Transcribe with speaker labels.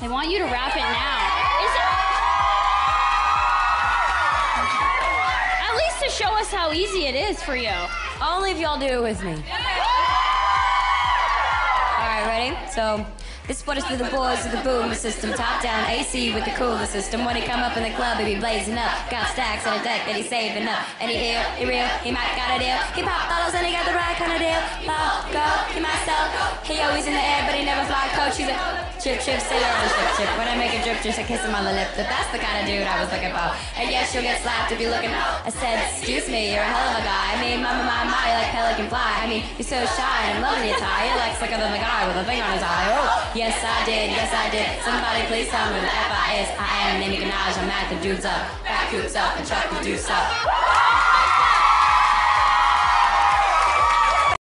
Speaker 1: They want you to rap it now. Is it? At least to show us how easy it is for you.
Speaker 2: Only if y'all do it with me. All right, ready? So. This what is for the boys of the boom system. Top down AC with the cooler system. When he come up in the club, he be blazing up. Got stacks on the deck that he's saving up. And he ill, he real, he might got a deal. He pop bottles and he got the right kind of deal. Pop, go, he sell. He always in the air, but he never fly coach. He's a chip, chip, sailor on chip, chip. When I make a drip, just a kiss him on the lip. But that's the kind of dude I was looking for. And yes, you'll get slapped if you're looking. I said, excuse me, you're a hell of a guy. I mean, my, my, my, you're like pelican fly. I mean, you're so shy I'm loving your tie. You're like slicker than the guy with a thing on his eye. Oh, yes, I did. Yes, I did. Somebody please tell me the F-I-S. I am Nicki Minaj. I'm at the dudes up. Back coops up and chuck the deuce up.